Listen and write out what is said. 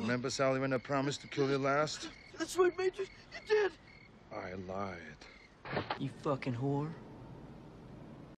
Remember, Sally, when I promised to kill you last? That's right, Major. You did. I lied. You fucking whore.